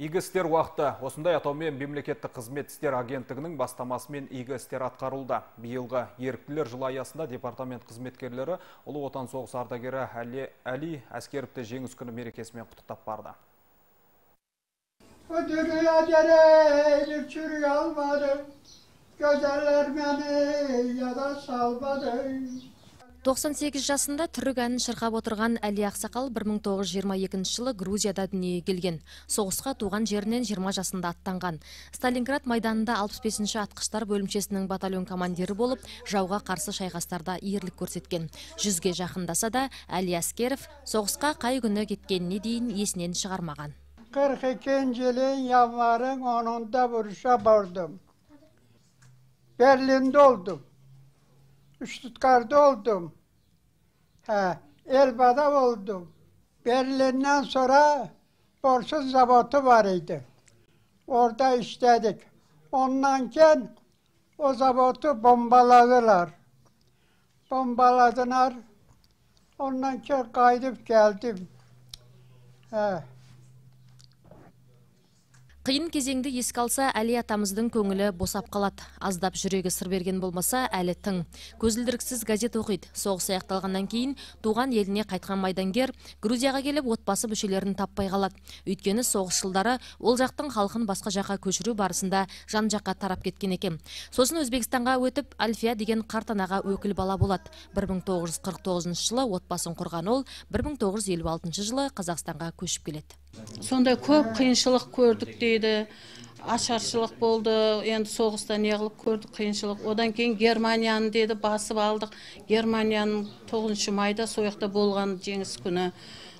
Игі істер уақыты осындай атаумен мемлекеттік қызмет істер агенттігінің бастамасымен игі істер атқарылды. Биылғы еріктілер жылы аясында департамент қызметкерлері Ұлы Отан соғыс ардагері Әли, Әли әскеріпті жеңіс күні мерекесімен құттықтап барды. Beni ya da salmadı. 98 жасында түрік әнін шырқап отырған Әли Ақсақал 1922 жылы Грузияда дүниеге келген. Соғысқа туған жерінен 20 жасында аттанған. Сталинград майданында 65-ші атқыштар бөлімшесінің батальон командирі болып, жауға қарсы шайқастарда ерлік көрсеткен. Жүзге жақындаса да Әли Әскеров соғысқа қай күні кеткеніне дейін есінен шығармаған. 42 yılın yanvarın 10'unda vuruşa vardım. Berlin'de oldum. Stuttgart'ta oldum. Ha, Elba'da oldum. Berlin'den sonra borsuz zabotu var idi. Orada işledik. Ondanken o zabotu bombaladılar. Bombaladılar. Ondan kaydıp geldim. Ha. Қиын кезеңді еске алса, Әли атамыздың көңілі босап қалады. Аздап жүрегі сыр берген болмаса, әлі тың. Көзілдіріксіз газет оқиды. Соғыс аяқталғаннан кейін туған еліне қайтқан майдангер Грузияға келіп отбасы мүшелерін таппай қалады. Өйткені соғыс жылдары ол жақтың халқын басқа жаққа көшіру барысында жан жаққа тарап кеткен екен. Сосын Өзбекстанға өтіп, Альфия деген қарт анаға өкіл бала болады. 1949 жылы отбасын құрған ол 1956 жылы Қазақстанға көшіп келеді сондай көп қиыншылық көрдік дейді. Ашаршылық болды. Енді соғыста неғылып көрдік қиыншылық. Одан кейін германияны деді басып алдық. Германияның тоғызыншы майда сол жақта болған жеңіс күні.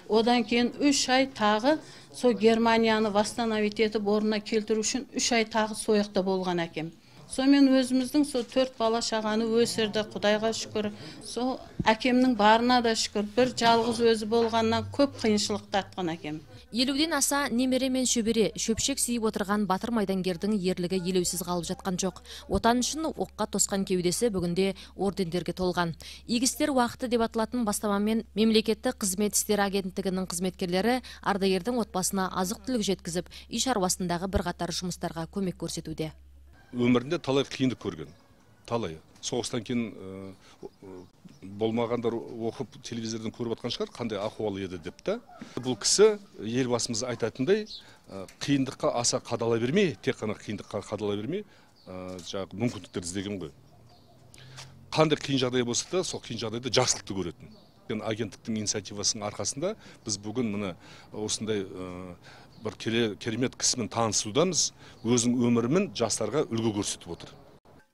Одан кейін үш ай тағы сол германияны восстановить етіп орнына келтіру үшін үш ай тағы сол жақта болған әкем. Сонымен өзіміздің сол төрт бала шағаны өсірді құдайға шүкір. Сол әкемнің барына да шүкір. Бір жалғыз өзі болғаннан көп қиыншылық тартқан әкем. Елуден аса немере мен шөбере шөпшек сүйіп отырған батыр майдангердің ерлігі елеусіз қалып жатқан жоқ. Отан үшін оққа тосқан кеудесі бүгінде ордендерге толған. Игі уақыты деп аталатын бастамамен мемлекеттік қызмет істері агенттігінің қызметкерлері ардагердің отбасына азық түлік жеткізіп үй шаруасындағы бірқатар жұмыстарға көмек көрсетуде. Өмірінде талай қиындық көрген. Талай. Соғыстан кейін болмағандар оқып телевизордан көріп жатқан шығар қандай ахуал еді деп та. Бұл кісі елбасымыз айтатындай қиындыққа аса қадала бермей тек қана қиындыққа қадала бермей жаңағы мүмкіндіктерді іздеген ғой. Қандай қиын жағдай болса да сол қиын жағдайда жақсылықты көретін. Агенттіктің инициативасының арқасында біз бүгін міне осындай бір керемет кісімен танысудамыз. Өзінің өмірімен жастарға үлгі көрсетіп отыр.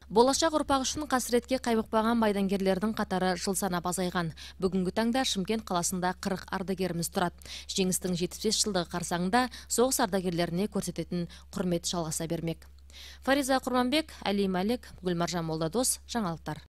Болашақ ұрпақ үшін қасіретке қаймықпаған майдангерлердің қатары жыл санап азайған. Бүгінгі таңда шымкент қаласында 40 ардагеріміз тұрады. Жеңістің 75 жылдығы қарсаңында соғыс ардагерлеріне көрсететін құрмет жалғаса бермек. Фариза құрманбек әли мәлік гүлмаржан молдадос жаңалықтар.